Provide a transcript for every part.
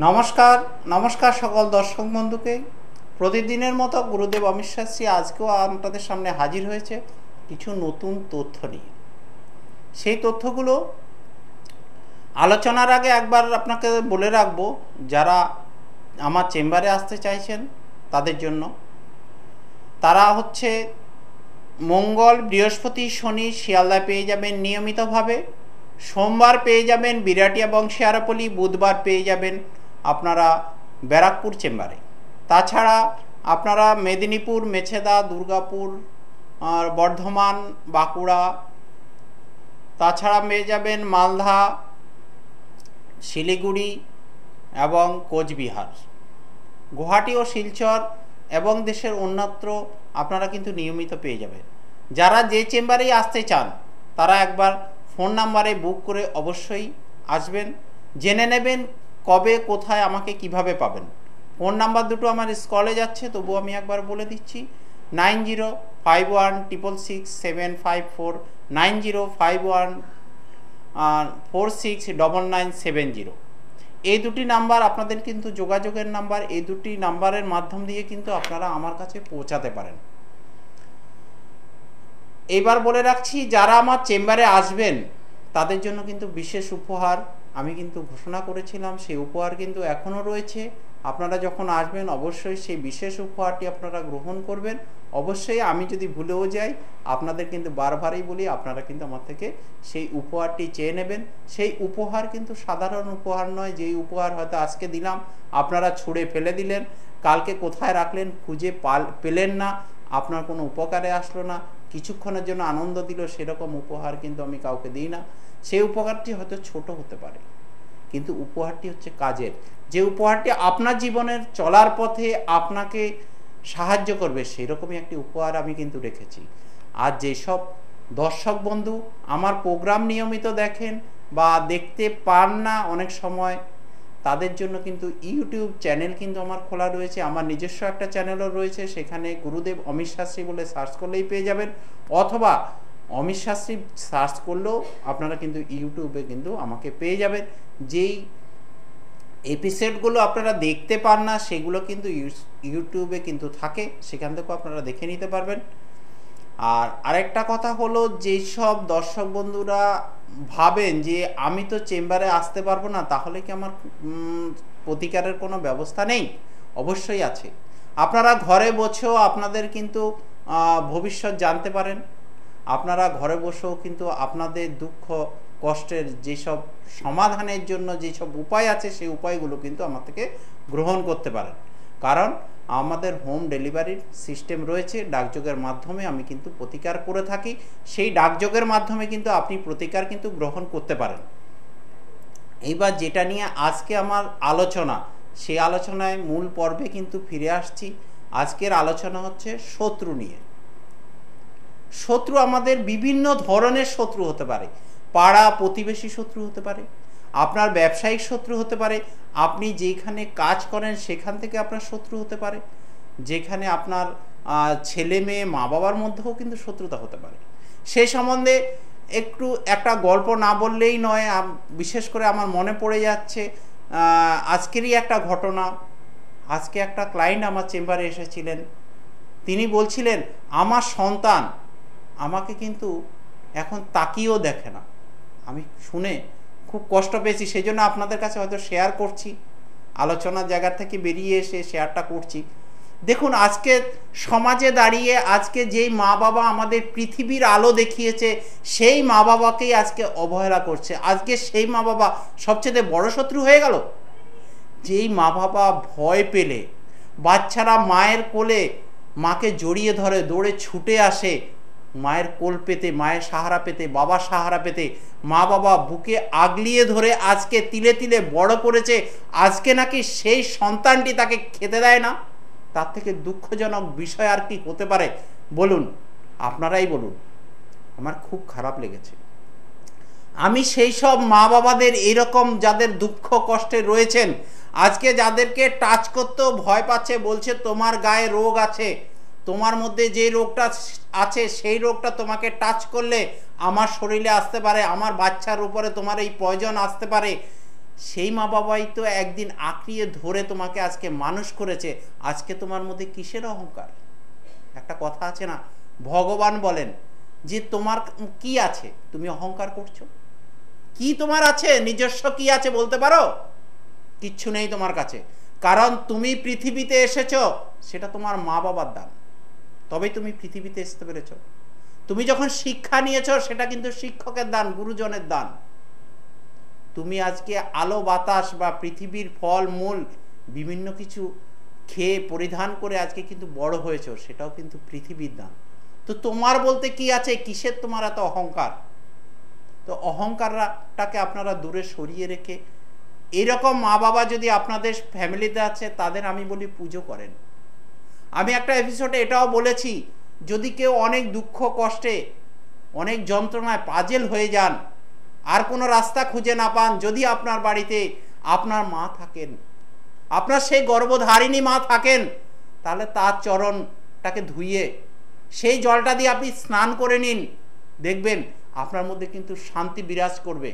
নমস্কার নমস্কার সকল দর্শক বন্ধুকে। প্রতিদিনের মতো গুরুদেব অমিত শাস্ত্রী আজকেও আপনাদের সামনে হাজির হয়েছে কিছু নতুন তথ্য নিয়ে। সেই তথ্যগুলো আলোচনার আগে একবার আপনাকে বলে রাখব, যারা আমার চেম্বারে আসতে চাইছেন তাদের জন্য। তারা হচ্ছে মঙ্গল বৃহস্পতি শনি শিয়ালদায় পেয়ে যাবেন নিয়মিতভাবে। সোমবার পেয়ে যাবেন বিরাটিয়া বংশিয়ারাপল্লী বুধবার পেয়ে যাবেন আপনারা ব্যারাকপুর চেম্বারে। তাছাড়া আপনারা মেদিনীপুর, মেছেদা, দুর্গাপুর, আর বর্ধমান, বাঁকুড়া, তাছাড়া পেয়ে যাবেন মালদা, শিলিগুড়ি এবং কোচবিহার। গুয়াহাটি ও শিলচর এবং দেশের অন্যত্র আপনারা কিন্তু নিয়মিত পেয়ে যাবেন। যারা যে চেম্বারেই আসতে চান, তারা একবার ফোন নাম্বারে বুক করে অবশ্যই আসবেন। জেনে নেবেন কবে, কোথায়, আমাকে কীভাবে পাবেন? ফোন নাম্বার দুটো আমার স্কলে যাচ্ছে তবু আমি একবার বলে দিচ্ছি। Nine zero, five one, triple six, seven five four, nine zero, five one, four six, double nine, seven zero. এই দুটি নাম্বার আপনাদের কিন্তু যোগাযোগের নাম্বার, এই দুটি নাম্বারের মাধ্যম দিয়ে কিন্তু আপনারা আমার কাছে পৌঁছাতে পারেন। এবার বলে রাখছি, যারা আমার চেম্বারে আসবেন তাদের জন্য কিন্তু বিশেষ উপহার আমি কিন্তু ঘোষণা করেছিলাম, সেই উপহার কিন্তু এখনও রয়েছে। আপনারা যখন আসবেন, অবশ্যই সেই বিশেষ উপহারটি আপনারা গ্রহণ করবেন। অবশ্যই আমি যদি ভুলেও যাই, আপনাদের কিন্তু বারবারই বলি, আপনারা কিন্তু আমার থেকে সেই উপহারটি চেয়ে নেবেন। সেই উপহার কিন্তু সাধারণ উপহার নয়, যেই উপহার হয়তো আজকে দিলাম, আপনারা ছুঁড়ে ফেলে দিলেন, কালকে কোথায় রাখলেন খুঁজে পাল, পেলেন না, আপনার কোনো উপকারে আসলো না। কিছুক্ষণের জন্য আনন্দ দিল, সেরকম উপহার কিন্তু আমি কাউকে দিই না। সেই উপহারটি হয়তো ছোট হতে পারে, কিন্তু উপহারটি হচ্ছে কাজের। যে উপহারটি আপনার জীবনের চলার পথে আপনাকে সাহায্য করবে, সেরকমই একটি উপহার আমি কিন্তু রেখেছি। আর যেসব দর্শক বন্ধু আমার প্রোগ্রাম নিয়মিত দেখেন বা দেখতে পান না অনেক সময় তাদের জন্য কিন্তু ইউটিউব চ্যানেল কিন্তু আমার খোলা রয়েছে, আমার নিজস্ব একটা চ্যানেলও রয়েছে, সেখানে গুরুদেব অমিত শাস্ত্রী বলে সার্চ করলেই পেয়ে যাবেন। অথবা অমিত শাস্ত্রী সার্চ করলেও আপনারা কিন্তু ইউটিউবে কিন্তু আমাকে পেয়ে যাবেন। যেই এপিসোডগুলো আপনারা দেখতে পান না, সেগুলো কিন্তু ইউটিউবে কিন্তু থাকে, সেখান থেকেও আপনারা দেখে নিতে পারবেন। আর আরেকটা কথা হলো, যেসব দর্শক বন্ধুরা ভাবেন যে আমি তো চেম্বারে আসতে পারব না, তাহলে কি আমার প্রতিকারের কোনো ব্যবস্থা নেই? অবশ্যই আছে। আপনারা ঘরে বসেও আপনাদের কিন্তু ভবিষ্যৎ জানতে পারেন। আপনারা ঘরে বসেও কিন্তু আপনাদের দুঃখ, কষ্টের যেসব সমাধানের জন্য যেসব উপায় আছে, সেই উপায়গুলো কিন্তু আমার থেকে গ্রহণ করতে পারেন। কারণ আমাদের হোম ডেলিভারির সিস্টেম রয়েছে, ডাকযোগের মাধ্যমে আমি কিন্তু প্রতিকার করে থাকি। সেই ডাকযোগের মাধ্যমে কিন্তু আপনি প্রতিকার কিন্তু গ্রহণ করতে পারেন। এইবার যেটা নিয়ে আজকে আমার আলোচনা, সেই আলোচনায় মূল পর্বে কিন্তু ফিরে আসছি। আজকের আলোচনা হচ্ছে শত্রু নিয়ে। শত্রু আমাদের বিভিন্ন ধরনের শত্রু হতে পারে। পাড়া প্রতিবেশী শত্রু হতে পারে আপনার ব্যবসায়িক শত্রু হতে পারে। আপনি যেখানে কাজ করেন সেখান থেকে আপনার শত্রু হতে পারে। যেখানে আপনার ছেলে মেয়ে মা বাবার মধ্যেও কিন্তু শত্রুতা হতে পারে। সেই সম্বন্ধে একটু একটা গল্প না বললেই নয় বিশেষ করে আমার মনে পড়ে যাচ্ছে আজকেরই একটা ঘটনা। আজকে একটা ক্লায়েন্ট আমার চেম্বারে এসেছিলেন। তিনি বলছিলেন, আমার সন্তান আমাকে কিন্তু এখন তাকিয়েও দেখে না। আমি শুনে খুব কষ্ট পেয়েছি সেই জন্য আপনাদের কাছে হয়তো শেয়ার করছি। আলোচনার জায়গা থেকে বেরিয়ে এসে শেয়ারটা করছি। দেখুন, আজকে সমাজে দাঁড়িয়ে আজকে যেই মা বাবা আমাদের পৃথিবীর আলো দেখিয়েছে, সেই মা বাবাকেই আজকে অবহেলা করছে। আজকে সেই মা বাবা সবচেয়ে বড় শত্রু হয়ে গেল। যেই মা বাবা ভয় পেলে, বাচ্চারা মায়ের কোলে মাকে জড়িয়ে ধরে, দৌড়ে ছুটে আসে মায়ের কোল পেতে, মায়ের সাহারা পেতে, বাবার সাহারা পেতে, মা বাবা বুকে আগলিয়ে ধরে আজকে তিলে তিলে বড় করেছে, আজকে নাকি সেই সন্তানটি তাকে খেতে দেয় না? তার থেকে দুঃখজনক বিষয় আর কি হতে পারে? বলুন, আপনারাই বলুন। আমার খুব খারাপ লেগেছে। আমি সেই সব মা বাবাদের এরকম যাদের দুঃখ কষ্টে রয়েছেন, আজকে যাদেরকে টাচ করতেও ভয় পাচ্ছে, বলছে, তোমার গায়ে রোগ আছে। তোমার মধ্যে যে রোগটা আছে, সেই রোগটা তোমাকে টাচ করলে আমার শরীরে আসতে পারে, আমার বাচ্চার উপরে তোমার এই প্রয়োজন আসতে পারে। সেই মা বাবাই তো একদিন আঁকড়িয়ে ধরে তোমাকে আজকে মানুষ করেছে। আজকে তোমার মধ্যে কিসের অহংকার? একটা কথা আছে না, ভগবান বলেন যে তোমার কি আছে? তুমি অহংকার করছ? কি তোমার আছে? নিজস্ব কি আছে বলতে পারো? কিচ্ছু নেই তোমার কাছে। কারণ তুমি পৃথিবীতে এসেছ, সেটা তোমার মা বাবার দান। তবেই তুমি পৃথিবীতে আসতে পেরেছ। তুমি যখন শিক্ষা নিয়েছ, সেটা কিন্তু শিক্ষকের দান, গুরুজনের দান। তুমি আজকে আলো, বাতাস বা পৃথিবীর ফল, মূল, বিভিন্ন কিছু খেয়ে পরিধান করে আজকে কিন্তু বড় হয়েছ, সেটাও কিন্তু পৃথিবীর দান। তো তোমার বলতে কি আছে? কিসের তোমার এত অহংকার? তো অহংকারটাকে আপনারা দূরে সরিয়ে রেখে, এরকম মা বাবা যদি আপনাদের ফ্যামিলিতে আছে, তাদের আমি বলি পুজো করেন। আমি একটা এপিসোডে এটাও বলেছি, যদি কেউ অনেক দুঃখ, কষ্টে, অনেক যন্ত্রণায় পাজেল হয়ে যান, আর কোনো রাস্তা খুঁজে না পান, যদি আপনার বাড়িতে আপনার মা থাকেন, আপনার সেই গর্ভধারিণী মা থাকেন, তাহলে তার চরণটাকে ধুইয়ে, সেই জলটা দিয়ে আপনি স্নান করে নিন, দেখবেন আপনার মধ্যে কিন্তু শান্তি বিরাজ করবে।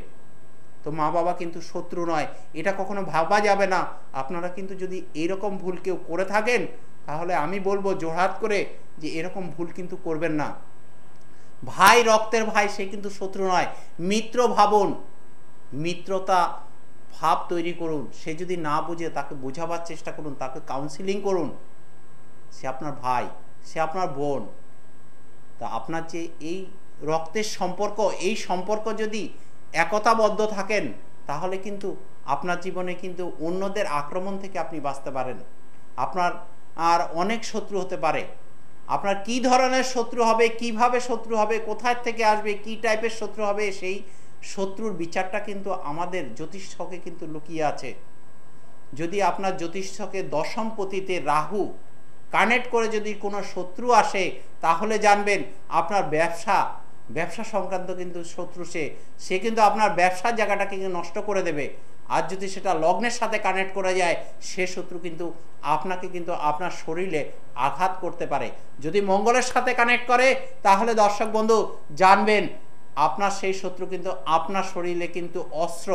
তো মা বাবা কিন্তু শত্রু নয়, এটা কখনো ভাবা যাবে না। আপনারা কিন্তু যদি এরকম ভুল কেউ করে থাকেন তাহলে আমি বলব জোহাত করে যে এরকম ভুল কিন্তু করবেন না। ভাই রক্তের ভাই, সে কিন্তু শত্রু নয়। মিত্র ভাবুন। মিত্রতা ভাব তৈরি করুন। সে যদি না বুঝে তাকে বোঝাবার চেষ্টা করুন, তাকে কাউন্সিলিং করুন। সে আপনার ভাই, সে আপনার বোন। তা আপনার যে এই রক্তের সম্পর্ক, এই সম্পর্ক যদি একতাবদ্ধ থাকেন, তাহলে কিন্তু আপনার জীবনে কিন্তু অন্যদের আক্রমণ থেকে আপনি বাঁচতে পারেন। আপনার আর অনেক শত্রু হতে পারে। আপনার কি ধরনের শত্রু হবে, কীভাবে শত্রু হবে, কোথায় থেকে আসবে, কি টাইপের শত্রু হবে, সেই শত্রুর বিচারটা কিন্তু আমাদের জ্যোতিষকে কিন্তু লুকিয়ে আছে। যদি আপনার জ্যোতিষকে দশম পতিতে রাহু কানেক্ট করে যদি কোনো শত্রু আসে, তাহলে জানবেন আপনার ব্যবসা ব্যবসা সংক্রান্ত কিন্তু শত্রু সে সে কিন্তু আপনার ব্যবসার জায়গাটাকে নষ্ট করে দেবে। আর যদি সেটা লগ্নের সাথে কানেক্ট করা যায়, সে শত্রু কিন্তু আপনাকে কিন্তু আপনার শরীরে আঘাত করতে পারে। যদি মঙ্গলের সাথে কানেক্ট করে, তাহলে দর্শক বন্ধু, জানবেন আপনার সেই শত্রু কিন্তু আপনার শরীরে কিন্তু অস্ত্র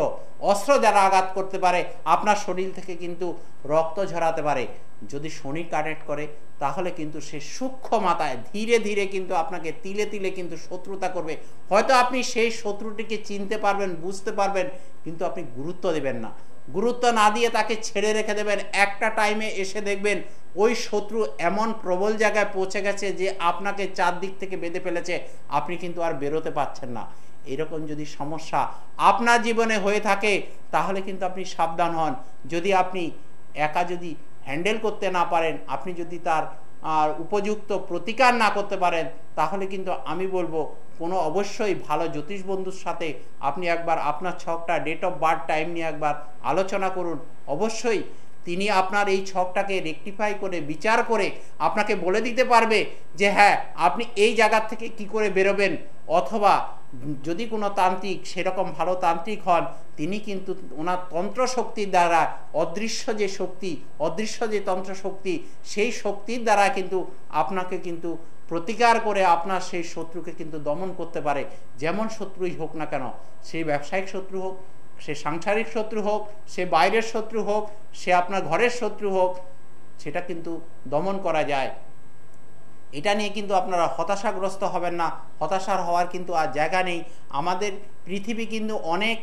অস্ত্র দ্বারা আঘাত করতে পারে, আপনার শরীর থেকে কিন্তু রক্ত ঝরাতে পারে। যদি শনি কানেক্ট করে, তাহলে কিন্তু সে সূক্ষ্ম মাথায় ধীরে ধীরে কিন্তু আপনাকে তিলে তিলে কিন্তু শত্রুতা করবে। হয়তো আপনি সেই শত্রুটিকে চিনতে পারবেন, বুঝতে পারবেন, কিন্তু আপনি গুরুত্ব দেবেন না। গুরুত্ব না দিয়ে তাকে ছেড়ে রেখে দেবেন। একটা টাইমে এসে দেখবেন ওই শত্রু এমন প্রবল জায়গায় পৌঁছে গেছে যে আপনাকে চারদিক থেকে বেঁধে ফেলেছে। আপনি কিন্তু আর বেরোতে পারছেন না। এরকম যদি সমস্যা আপনার জীবনে হয়ে থাকে, তাহলে কিন্তু আপনি সাবধান হন। যদি আপনি একা যদি হ্যান্ডেল করতে না পারেন, আপনি যদি তার আর উপযুক্ত প্রতিকার না করতে পারেন তাহলে কিন্তু আমি বলব, কোনো অবশ্যই ভালো জ্যোতিষ বন্ধুর সাথে আপনি একবার আপনার ছকটা ডেট অফ বার্থ টাইম নিয়ে একবার আলোচনা করুন। অবশ্যই তিনি আপনার এই ছকটাকে রেকটিফাই করে, বিচার করে আপনাকে বলে দিতে পারবে যে হ্যাঁ আপনি এই জায়গার থেকে কি করে বেরোবেন। অথবা যদি কোনো তান্ত্রিক সেরকম ভালো তান্ত্রিক হন, তিনি কিন্তু ওনার তন্ত্র শক্তির দ্বারা অদৃশ্য যে শক্তি, অদৃশ্য যে তন্ত্র শক্তি সেই শক্তির দ্বারা কিন্তু আপনাকে কিন্তু প্রতিকার করে আপনার সেই শত্রুকে কিন্তু দমন করতে পারে। যেমন শত্রুই হোক না কেন সেই ব্যবসায়িক শত্রু হোক, সে সাংসারিক শত্রু হোক, সে বাইরের শত্রু হোক, সে আপনার ঘরের শত্রু হোক, সেটা কিন্তু দমন করা যায়। এটা নিয়ে কিন্তু আপনারা হতাশাগ্রস্ত হবেন না। হতাশার হওয়ার কিন্তু আর জায়গা নেই। আমাদের পৃথিবী কিন্তু অনেক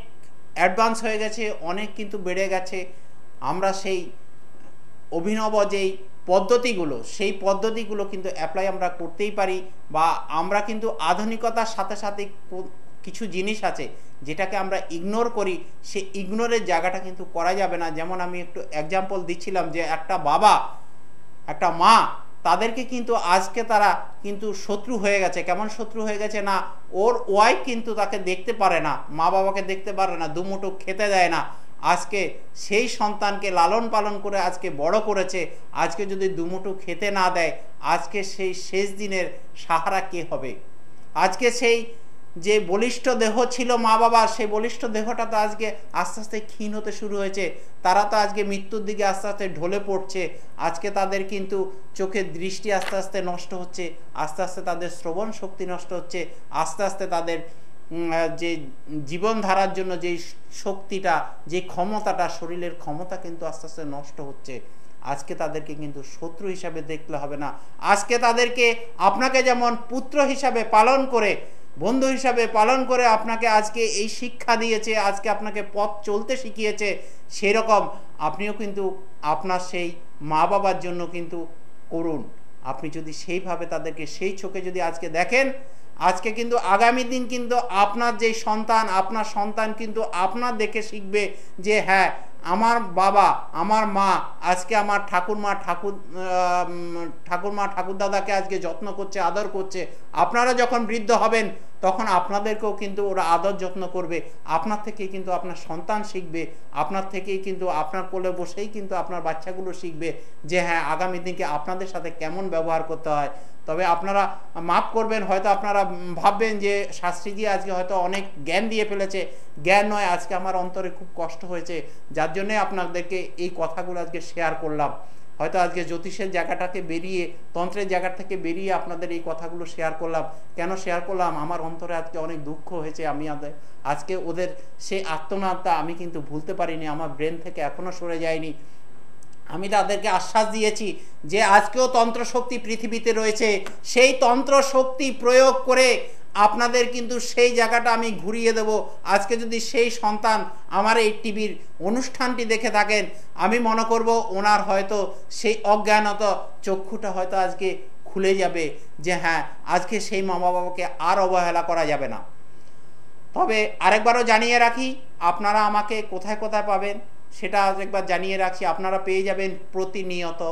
অ্যাডভান্স হয়ে গেছে, অনেক কিন্তু বেড়ে গেছে। আমরা সেই অভিনব যেই পদ্ধতিগুলো, সেই পদ্ধতিগুলো কিন্তু অ্যাপ্লাই আমরা করতেই পারি বা আমরা কিন্তু আধুনিকতার সাথে সাথে কিছু জিনিস আছে যেটাকে আমরা ইগনোর করি সে ইগনোরের জায়গাটা কিন্তু করা যাবে না। যেমন আমি একটু এক্সাম্পল দিচ্ছিলাম যে একটা বাবা, একটা মা, তাদেরকে কিন্তু আজকে তারা কিন্তু শত্রু হয়ে গেছে। কেমন শত্রু হয়ে গেছে না? ওর ওয়াইফ কিন্তু তাকে দেখতে পারে না। মা বাবাকে দেখতে পারে না। দুমুটো খেতে দেয় না। আজকে সেই সন্তানকে লালন পালন করে আজকে বড় করেছে। আজকে যদি দুমুটো খেতে না দেয়, আজকে সেই শেষ দিনের সাহারা কে হবে? আজকে সেই যে বলিষ্ঠ দেহ ছিল মা বাবার সেই বলিষ্ঠ দেহটা তো আজকে আস্তে আস্তে ক্ষীণ হতে শুরু হয়েছে। তারা তো আজকে মৃত্যুর দিকে আস্তে আস্তে ঢলে পড়ছে। আজকে তাদের কিন্তু চোখের দৃষ্টি আস্তে আস্তে নষ্ট হচ্ছে, আস্তে আস্তে তাদের শ্রবণ শক্তি নষ্ট হচ্ছে, আস্তে আস্তে তাদের যে জীবন ধারার জন্য যেই শক্তিটা, যে ক্ষমতাটা, শরীরের ক্ষমতা কিন্তু আস্তে আস্তে নষ্ট হচ্ছে। আজকে তাদেরকে কিন্তু শত্রু হিসাবে দেখলে হবে না। আজকে তাদেরকে আপনাকে যেমন পুত্র হিসাবে পালন করে, বন্ধু হিসাবে পালন করে আপনাকে আজকে এই শিক্ষা দিয়েছে, আজকে আপনাকে পথ চলতে শিখিয়েছে, সেরকম আপনিও কিন্তু আপনার সেই মা বাবার জন্য কিন্তু করুন। আপনি যদি সেইভাবে তাদেরকে সেই চোখে যদি আজকে দেখেন আজকে কিন্তু আগামী দিন কিন্তু আপনার যেই সন্তান, আপনার সন্তান কিন্তু আপনার দেখে শিখবে যে হ্যাঁ আমার বাবা, আমার মা, আজকে আমার ঠাকুর মা ঠাকুর ঠাকুরমা, ঠাকুরদাদাকে আজকে যত্ন করছে, আদর করছে। আপনারা যখন বৃদ্ধ হবেন, তখন আপনাদেরকেও কিন্তু ওরা আদর যত্ন করবে। আপনার থেকেই কিন্তু আপনার সন্তান শিখবে। আপনার থেকেই কিন্তু আপনার কোলে বসেই কিন্তু আপনার বাচ্চাগুলো শিখবে যে হ্যাঁ আগামী দিনকে আপনাদের সাথে কেমন ব্যবহার করতে হয়। তবে আপনারা মাফ করবেন, হয়তো আপনারা ভাববেন যে, শাস্ত্রীজি আজকে হয়তো অনেক জ্ঞান দিয়ে ফেলেছে। জ্ঞান নয়, আজকে আমার অন্তরে খুব কষ্ট হয়েছে। যার জন্যে আপনাদেরকে এই কথাগুলো আজকে শেয়ার করলাম। হয়তো আজকে জ্যোতিষের জায়গাটাকে বেরিয়ে, তন্ত্রের জায়গা থেকে বেরিয়ে আপনাদের এই কথাগুলো শেয়ার করলাম। কেন শেয়ার করলাম? আমার অন্তরে আজকে অনেক দুঃখ হয়েছে আমি আজকে ওদের সেই আত্মনাথটা আমি কিন্তু ভুলতে পারিনি, আমার ব্রেন থেকে এখনও সরে যায়নি। আমি তাদেরকে আশ্বাস দিয়েছি যে আজকেও তন্ত্র শক্তি পৃথিবীতে রয়েছে। সেই তন্ত্র শক্তি প্রয়োগ করে আপনাদের কিন্তু সেই জায়গাটা আমি ঘুরিয়ে দেব। আজকে যদি সেই সন্তান আমার এই টিভির অনুষ্ঠানটি দেখে থাকেন, আমি মনে করব ওনার হয়তো সেই অজ্ঞানত চক্ষুটা হয়তো আজকে খুলে যাবে যে হ্যাঁ আজকে সেই মা বাবাকে আর অবহেলা করা যাবে না। তবে আরেকবারও জানিয়ে রাখি, আপনারা আমাকে কোথায় কোথায় পাবেন সেটা একবার জানিয়ে রাখছি। আপনারা পেয়ে যাবেন প্রতিনিয়ত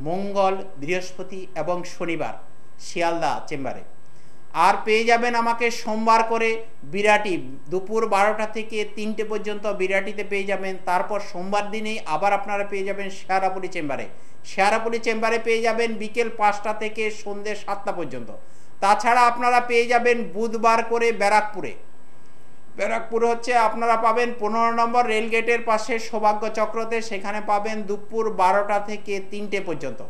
মঙ্গল, বৃহস্পতি এবং শনিবার শিয়ালদা চেম্বারে। আর পেয়ে যাবেন আমাকে সোমবার করে বিরাটি। দুপুর বারোটা থেকে তিনটে পর্যন্ত বিরাটিতে পেয়ে যাবেন। তারপর সোমবার দিনেই আবার আপনারা পেয়ে যাবেন শেয়ারাপুলি চেম্বারে। শেয়ারাপুলি চেম্বারে পেয়ে যাবেন বিকেল পাঁচটা থেকে সন্ধ্যে সাতটা পর্যন্ত। তাছাড়া আপনারা পেয়ে যাবেন বুধবার করে ব্যারাকপুরে। ব্যারাকপুর হচ্ছে আপনারা পাবেন পনেরো নম্বর রেলগেটের পাশে সৌভাগ্য চক্রতে। সেখানে পাবেন দুপুর বারোটা থেকে তিনটে পর্যন্ত।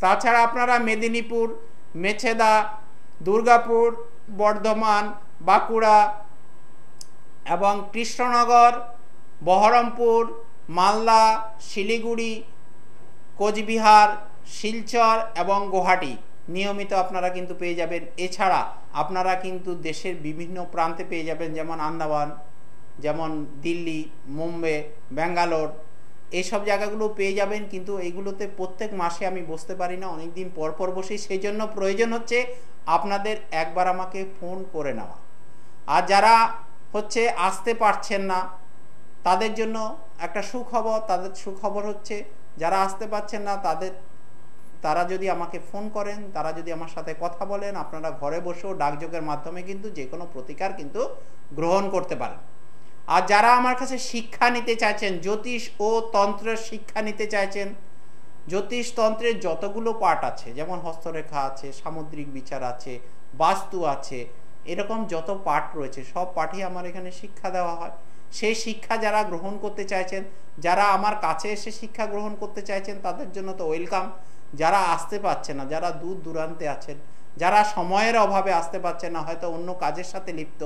তাছাড়া আপনারা মেদিনীপুর, মেছেদা দুর্গাপুর, বর্ধমান, বাঁকুড়া এবং কৃষ্ণনগর, বহরমপুর, মালদা, শিলিগুড়ি, কোচবিহার, শিলচর এবং গুয়াহাটি। নিয়মিত আপনারা কিন্তু পেয়ে যাবেন। এছাড়া আপনারা কিন্তু দেশের বিভিন্ন প্রান্তে পেয়ে যাবেন, যেমন আন্দামান, যেমন দিল্লি মুম্বে ব্যাঙ্গালোর এইসব জায়গাগুলো পেয়ে যাবেন, কিন্তু এইগুলোতে প্রত্যেক মাসে আমি বসতে পারি না অনেক দিন পর পর বসি। সেই জন্য প্রয়োজন হচ্ছে আপনাদের একবার আমাকে ফোন করে নেওয়া। আর যারা হচ্ছে আসতে পারছেন না, তাদের জন্য একটা সুখবর, তাদের সুখবর হচ্ছে যারা আসতে পারছেন না, তাদের, তারা যদি আমাকে ফোন করেন, তারা যদি আমার সাথে কথা বলেন, আপনারা ঘরে বসেও ডাকযোগের মাধ্যমে কিন্তু যে কোনো প্রতিকার কিন্তু গ্রহণ করতে পারেন। আর যারা আমার কাছে শিক্ষা নিতে চাইছেন, জ্যোতিষ ও তন্ত্রের শিক্ষা নিতে চাইছেন, জ্যোতিষ তন্ত্রের যতগুলো পাঠ আছে, যেমন হস্তরেখা আছে, সামুদ্রিক বিচার আছে, বাস্তু আছে, এরকম যত পাঠ রয়েছে, সব পাঠই আমার এখানে শিক্ষা দেওয়া হয়। সেই শিক্ষা যারা গ্রহণ করতে চাইছেন, যারা আমার কাছে এসে শিক্ষা গ্রহণ করতে চাইছেন, তাদের জন্য তো ওয়েলকাম। যারা আসতে পারছে না, যারা দূর দূরান্তে আছেন, যারা সময়ের অভাবে আসতে পারছে না, হয়তো অন্য কাজের সাথে লিপ্ত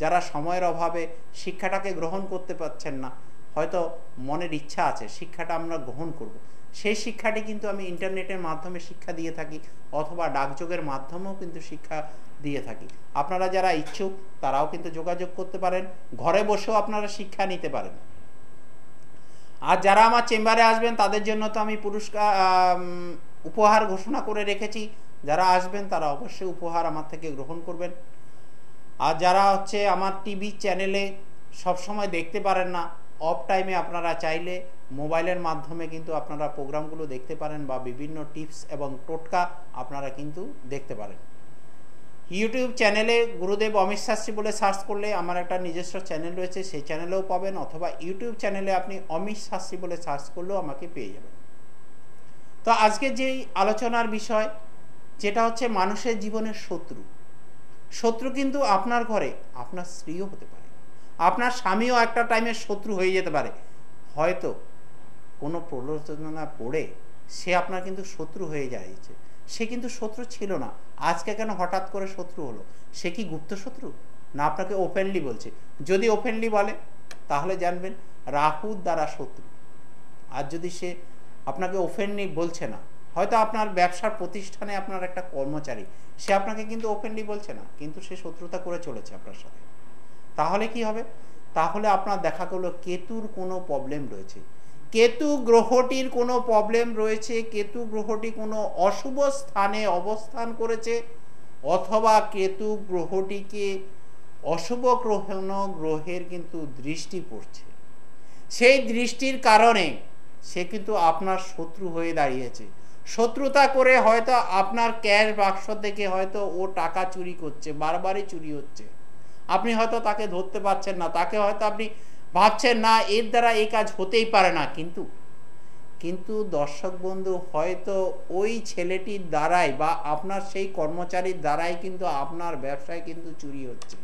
যারা সময়ের অভাবে শিক্ষাটাকে গ্রহণ করতে পারছেন না, হয়তো মনের ইচ্ছা আছে, শিক্ষাটা আমরা গ্রহণ করব। সেই শিক্ষাটি কিন্তু আমি ইন্টারনেটের মাধ্যমে শিক্ষা দিয়ে থাকি, অথবা ডাকযোগের মাধ্যমেও কিন্তু শিক্ষা দিয়ে থাকি। আপনারা যারা ইচ্ছুক, তারাও কিন্তু যোগাযোগ করতে পারেন, ঘরে বসেও আপনারা শিক্ষা নিতে পারেন। আর যারা আমার চেম্বারে আসবেন, তাদের জন্য তো আমি পুরস্কার উপহার ঘোষণা করে রেখেছি। যারা আসবেন, তারা অবশ্যই উপহার আমার থেকে গ্রহণ করবেন। আর যারা হচ্ছে আমার টিভি চ্যানেলে সবসময় দেখতে পারেন না অফ টাইমে আপনারা চাইলে মোবাইলের মাধ্যমে কিন্তু আপনারা প্রোগ্রামগুলো দেখতে পারেন বা বিভিন্ন টিপস এবং টোটকা আপনারা কিন্তু দেখতে পারেন। ইউটিউব চ্যানেলে গুরুদেব অমিত শাস্ত্রী বলে সার্চ করলে আমার একটা নিজস্ব চ্যানেল রয়েছে, সেই চ্যানেলেও পাবেন অথবা ইউটিউব চ্যানেলে আপনি অমিত শাস্ত্রী বলে সার্চ করলেও আমাকে পেয়ে যাবেন। তো আজকে যেই আলোচনার বিষয়, যেটা হচ্ছে মানুষের জীবনের শত্রু। শত্রু কিন্তু আপনার ঘরে, আপনার স্ত্রীও হতে পারে। আপনার স্বামীও একটা টাইমে শত্রু হয়ে যেতে পারে। হয়তো কোনো প্রলোচনা পড়ে সে আপনার কিন্তু শত্রু হয়ে যাইছে সে কিন্তু শত্রু ছিল না। আজকে কেন হঠাৎ করে শত্রু হলো? সে কি গুপ্ত শত্রু? না, আপনাকে ওপেনলি বলছে। যদি ওপেনলি বলে, তাহলে জানবেন রাহুর দ্বারা শত্রু। আর যদি সে আপনাকে ওপেনলি বলছে না হয়তো আপনার ব্যবসার প্রতিষ্ঠানে আপনার একটা কর্মচারী, সে আপনাকে কিন্তু ওপেনলি বলছে না, কিন্তু সে শত্রুতা করে চলেছে আপনার সাথে। তাহলে কি হবে? তাহলে আপনার দেখা গেলো কেতুর কোনো প্রবলেম রয়েছে। কেতু গ্রহটির কোনো প্রবলেম রয়েছে, কেতু গ্রহটি কোনো অশুভ স্থানে অবস্থান করেছে, অথবা কেতু গ্রহটিকে অশুভ গ্রহণ গ্রহের কিন্তু দৃষ্টি পড়ছে। সেই দৃষ্টির কারণে সে কিন্তু আপনার শত্রু হয়ে দাঁড়িয়েছে। শত্রুতা করে হয়তো আপনার ক্যাশ বাক্স থেকে হয়তো ও টাকা চুরি করছে, বারবারই চুরি হচ্ছে। আপনি হয়তো তাকে ধরতে পারছেন না, তাকে হয়তো আপনি ভাবছেন না, এর দ্বারা এই কাজ হতেই পারে না। কিন্তু কিন্তু দর্শক বন্ধু, হয়তো ওই ছেলেটির দ্বারাই বা আপনার সেই কর্মচারীর দ্বারাই কিন্তু আপনার ব্যবসায় কিন্তু চুরি হচ্ছে।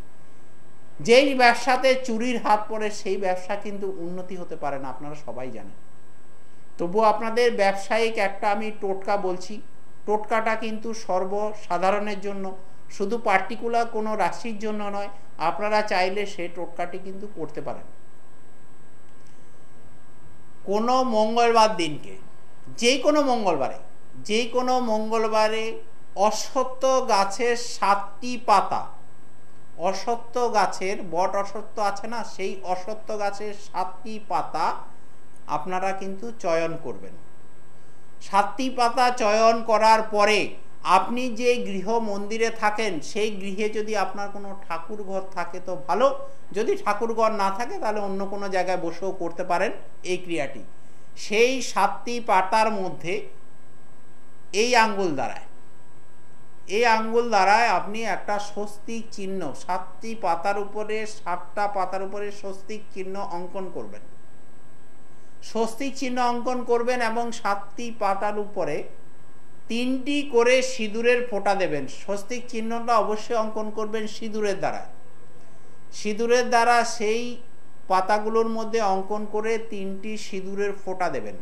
যেই ব্যবসাতে চুরির হাত পড়ে, সেই ব্যবসা কিন্তু উন্নতি হতে পারে না, আপনারা সবাই জানেন। তবু আপনাদের ব্যবসায়িক একটা আমি টোটকা বলছি। টোটকাটা কিন্তু সর্বসাধারণের জন্য, শুধু পার্টিকুলার কোনো রাশির জন্য নয়, আপনারা চাইলে সে টোটকাটি কিন্তু করতে পারেন। কোনো মঙ্গলবার দিনকে যে কোনো মঙ্গলবারে যে কোনো মঙ্গলবারে অসত্য গাছের সাতটি পাতা অসত্য গাছের বট অসত্য আছে না? সেই অসত্য গাছের সাতটি পাতা আপনারা কিন্তু চয়ন করবেন। সাতটি পাতা চয়ন করার পরে আপনি যে গৃহ মন্দিরে থাকেন, সেই গৃহে যদি আপনার কোনো ঠাকুর ঘর থাকে তো ভালো। যদি ঠাকুর ঘর না থাকে, তাহলে অন্য কোনো জায়গায় বসেও করতে পারেন এই ক্রিয়াটি। সেই সাতটি পাতার মধ্যে এই আঙ্গুল দ্বারায়, এই আঙ্গুল দ্বারায় আপনি একটা স্বস্তিক চিহ্ন, সাতটি পাতার উপরে, সাতটা পাতার উপরে স্বস্তিক চিহ্ন অঙ্কন করবেন। স্বস্তিক চিহ্ন অঙ্কন করবেন এবং সাতটি পাতার উপরে তিনটি করে সিঁদুরের ফোঁটা দেবেন। স্বস্তিক চিহ্নটা অবশ্যই অঙ্কন করবেন সিঁদুরের দ্বারা সিঁদুরের দ্বারা সেই পাতাগুলোর মধ্যে অঙ্কন করে তিনটি সিঁদুরের ফোঁটা দেবেন।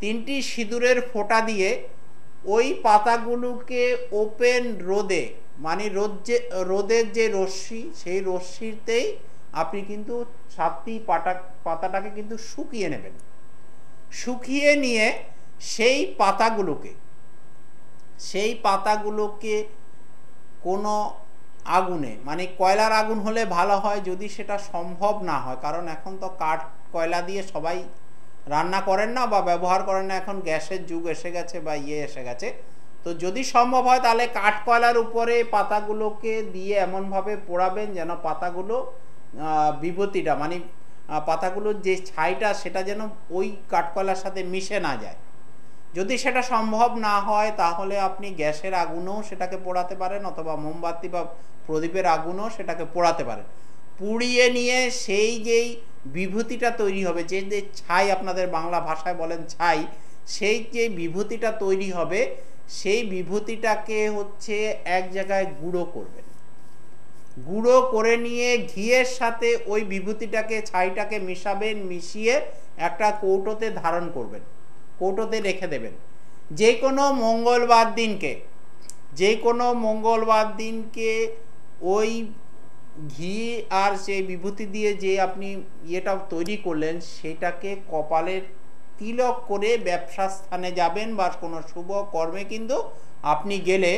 তিনটি সিঁদুরের ফোঁটা দিয়ে ওই পাতাগুলোকে ওপেন রোদে মানে রোদ যে রোদের যে রশ্মি, সেই রশ্মিতেই আপনি কিন্তু সাতটি পাতা পাতাটাকে কিন্তু শুকিয়ে নেবেন। শুকিয়ে নিয়ে সেই পাতাগুলোকে সেই পাতাগুলোকে কোনো আগুনে মানে কয়লার আগুন হলে ভালো হয় যদি সেটা সম্ভব না হয়। কারণ এখন তো কাঠ, কয়লা দিয়ে সবাই রান্না করেন না বা ব্যবহার করেন না, এখন গ্যাসের যুগ এসে গেছে বা ইয়ে এসে গেছে। তো যদি সম্ভব হয় তাহলে কাঠ, কয়লার উপরে পাতাগুলোকে দিয়ে এমনভাবে পোড়াবেন যেন পাতাগুলো বিভূতিটা মানে পাতাগুলোর যে ছাইটা, সেটা যেন ওই কাঠকয়লার সাথে মিশে না যায়। যদি সেটা সম্ভব না হয়, তাহলে আপনি গ্যাসের আগুনও সেটাকে পোড়াতে পারেন, অথবা মোমবাতি বা প্রদীপের আগুনও সেটাকে পোড়াতে পারেন। পুড়িয়ে নিয়ে সেই যেই বিভূতিটা তৈরি হবে, যে যে ছাই আপনাদের বাংলা ভাষায় বলেন ছাই, সেই যে বিভূতিটা তৈরি হবে, সেই বিভূতিটাকে হচ্ছে এক জায়গায় গুঁড়ো করবেন। গুঁড়ো করে নিয়ে ঘিয়ের সাথে ওই বিভূতিটাকে, ছাইটাকে মিশাবেন, মিশিয়ে একটা কৌটোতে ধারণ করবেন, কৌটোতে রেখে দেবেন। যে কোনো মঙ্গলবার দিনকে, যে কোনো মঙ্গলবার দিনকে ওই ঘি আর সেই বিভূতি দিয়ে যে আপনি ইয়েটা তৈরি করলেন, সেটাকে কপালের তিলক করে ব্যবসা স্থানে যাবেন বা কোনো শুভ কর্মে কিন্তু আপনি গেলে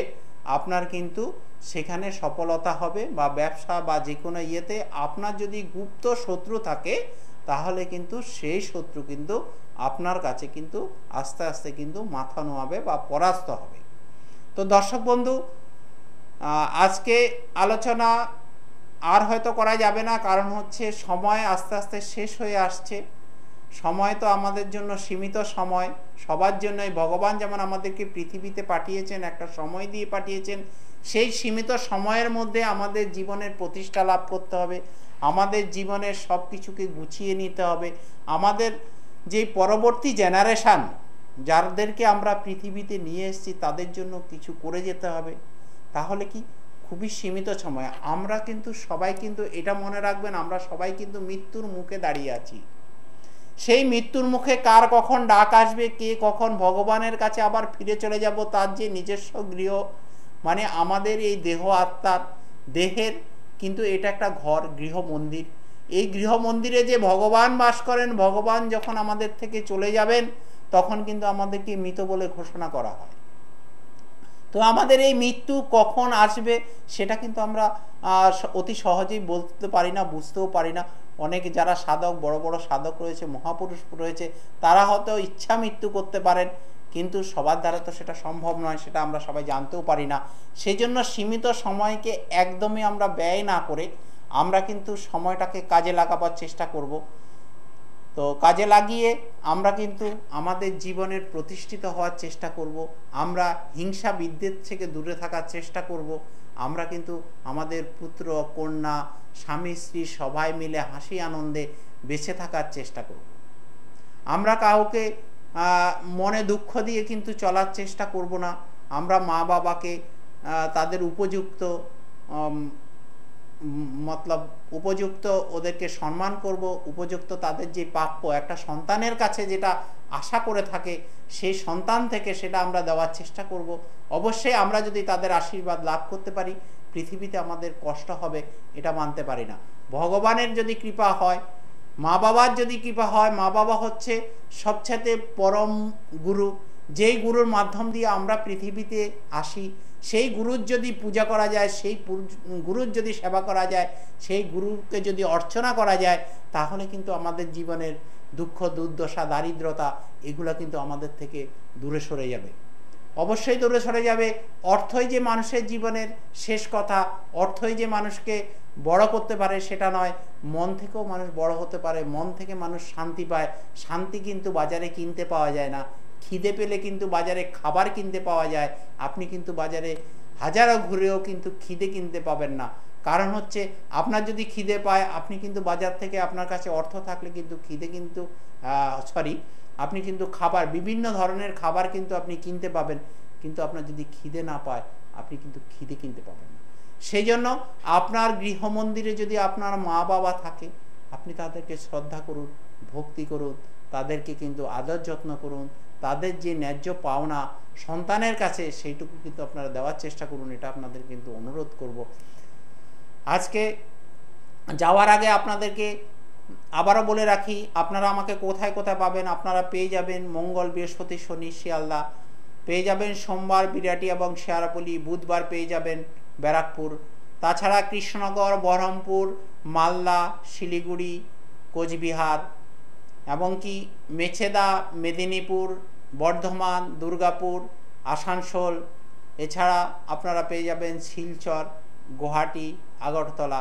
আপনার কিন্তু সেখানে সফলতা হবে বা ব্যবসা বা যে কোনো ইয়েতে আপনার যদি গুপ্ত শত্রু থাকে, তাহলে কিন্তু সেই শত্রু কিন্তু আপনার কাছে কিন্তু আস্তে আস্তে কিন্তু মাথা নোয়াবে বা পরাস্ত হবে। তো দর্শক বন্ধু আজকে আলোচনা আর হয়তো করা যাবে না, কারণ হচ্ছে সময় আস্তে আস্তে শেষ হয়ে আসছে। সময় তো আমাদের জন্য সীমিত সময়। সবার জন্যই ভগবান যেমন আমাদেরকে পৃথিবীতে পাঠিয়েছেন, একটা সময় দিয়ে পাঠিয়েছেন সেই সীমিত সময়ের মধ্যে আমাদের জীবনের প্রতিষ্ঠা লাভ করতে হবে। আমাদের জীবনের সব কিছুকে গুছিয়ে নিতে হবে। আমাদের যে পরবর্তী জেনারেশান যাদেরকে আমরা পৃথিবীতে নিয়ে এসেছি, তাদের জন্য কিছু করে যেতে হবে। তাহলে কি? খুবই সীমিত সময়। আমরা কিন্তু সবাই কিন্তু এটা মনে রাখবেন, আমরা সবাই কিন্তু মৃত্যুর মুখে দাঁড়িয়ে আছি। সেই মৃত্যুর মুখে কার কখন ডাক আসবে, কে কখন ভগবানের কাছে আবার ফিরে চলে যাব, তার যে নিজস্ব গৃহ মানে আমাদের এই দেহ আত্মার দেহের কিন্তু এটা একটা ঘর, গৃহ মন্দির। এই গৃহ মন্দিরে যে ভগবান বাস করেন, ভগবান যখন আমাদের থেকে চলে যাবেন, তখন কিন্তু আমাদেরকে মৃত বলে ঘোষণা করা হয়। তো আমাদের এই মৃত্যু কখন আসবে, সেটা কিন্তু আমরা অতি সহজেই বলতে পারি না, বুঝতেও পারি না। অনেক যারা সাধক, বড় বড় সাধক রয়েছে, মহাপুরুষ রয়েছে, তারা হয়তো ইচ্ছা মৃত্যু করতে পারেন। কিন্তু সবার দ্বারা তো সেটা সম্ভব নয়, সেটা আমরা সবাই জানতেও পারি না। সেই জন্য সীমিত সময়কে একদমই আমরা ব্যয় না করে আমরা কিন্তু সময়টাকে কাজে লাগাবার চেষ্টা করব। তো কাজে লাগিয়ে আমরা কিন্তু আমাদের জীবনের প্রতিষ্ঠিত হওয়ার চেষ্টা করব। আমরা হিংসা বিদ্বেষ থেকে দূরে থাকার চেষ্টা করব। আমরা কিন্তু আমাদের পুত্র, কন্যা, স্বামী, স্ত্রী সবাই মিলে হাসি আনন্দে বেঁচে থাকার চেষ্টা করব। আমরা কাউকে মনে দুঃখ দিয়ে কিন্তু চলার চেষ্টা করব না। আমরা মা বাবাকে তাদের উপযুক্ত মতলব উপযুক্ত ওদেরকে সম্মান করব, উপযুক্ত তাদের যে প্রাপ্য একটা সন্তানের কাছে যেটা আশা করে থাকে, সেই সন্তান থেকে সেটা আমরা দেওয়ার চেষ্টা করব। অবশ্যই আমরা যদি তাদের আশীর্বাদ লাভ করতে পারি, পৃথিবীতে আমাদের কষ্ট হবে, এটা মানতে পারি না। ভগবানের যদি কৃপা হয় মা বাবার যদি কৃপা হয়, মা বাবা হচ্ছে সবচেয়ে পরম গুরু। যেই গুরুর মাধ্যম দিয়ে আমরা পৃথিবীতে আসি, সেই গুরুর যদি পূজা করা যায়, সেই গুরুর যদি সেবা করা যায়, সেই গুরুকে যদি অর্চনা করা যায়, তাহলে কিন্তু আমাদের জীবনের দুঃখ, দুর্দশা, দারিদ্রতা, এগুলো কিন্তু আমাদের থেকে দূরে সরে যাবে। অবশ্যই দূরে সরে যাবে। অর্থই যে মানুষের জীবনের শেষ কথা, অর্থই যে মানুষকে বড় করতে পারে সেটা নয়, মন থেকেও মানুষ বড় হতে পারে, মন থেকে মানুষ শান্তি পায়। শান্তি কিন্তু বাজারে কিনতে পাওয়া যায় না। খিদে পেলে কিন্তু বাজারে খাবার কিনতে পাওয়া যায়। আপনি কিন্তু বাজারে হাজারো ঘুরেও কিন্তু খিদে কিনতে পাবেন না। কারণ হচ্ছে, আপনার যদি খিদে পায়, আপনি কিন্তু বাজার থেকে আপনার কাছে অর্থ থাকলে কিন্তু খিদে কিন্তু সরি, আপনি কিন্তু খাবার, বিভিন্ন ধরনের খাবার কিন্তু আপনি কিনতে পাবেন। কিন্তু আপনার যদি খিদে না পায়, আপনি কিন্তু খিদে কিনতে পাবেন না। সেই জন্য আপনার গৃহমন্দিরে যদি আপনার মা বাবা থাকে, আপনি তাদেরকে শ্রদ্ধা করুন, ভক্তি করুন, তাদেরকে কিন্তু আদর যত্ন করুন, তাদের যে ন্যায্য পাওনা সন্তানের কাছে, সেইটুকু কিন্তু আপনারা দেওয়ার চেষ্টা করুন, এটা আপনাদের কিন্তু অনুরোধ করব। আজকে যাওয়ার আগে আপনাদেরকে আবারও বলে রাখি, আপনারা আমাকে কোথায় কোথায় পাবেন, আপনারা পেয়ে যাবেন মঙ্গল, বৃহস্পতি, শনি, শিয়ালদা। পেয়ে যাবেন সোমবার, বিরাটি এবং শেয়ারাপলি বুধবার পেয়ে যাবেন ব্যারাকপুর। তাছাড়া কৃষ্ণনগর, বহরমপুর, মালদা, শিলিগুড়ি, কোচবিহার এবং কি মেছেদা, মেদিনীপুর, বর্ধমান, দুর্গাপুর, আসানসোল। এছাড়া আপনারা পেয়ে যাবেন শিলচর, গুয়াহাটি, আগরতলা।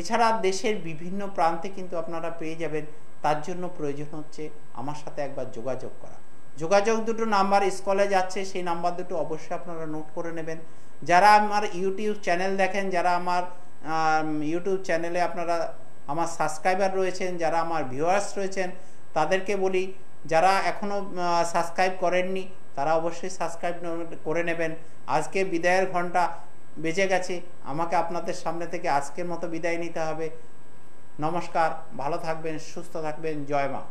এছাড়া দেশের বিভিন্ন প্রান্তে কিন্তু আপনারা পেয়ে যাবেন। তার জন্য প্রয়োজন হচ্ছে আমার সাথে একবার যোগাযোগ করা। যোগাযোগ দুটো নাম্বার স্কলে যাচ্ছে, সেই নাম্বার দুটো অবশ্যই আপনারা নোট করে নেবেন। যারা আমার ইউটিউব চ্যানেল দেখেন, যারা আমার ইউটিউব চ্যানেলে আপনারা আমার সাবস্ক্রাইবার রয়েছেন, যারা আমার ভিউয়ার্স রয়েছেন, তাদেরকে বলি, যারা এখনও সাবস্ক্রাইব করেননি, তারা অবশ্যই সাবস্ক্রাইব করে নেবেন। আজকে বিদায়ের ঘণ্টা বেজে গেছে, আমাকে আপনাদের সামনে থেকে আজকের মতো বিদায় নিতে হবে। নমস্কার, ভালো থাকবেন, সুস্থ থাকবেন, জয় মা।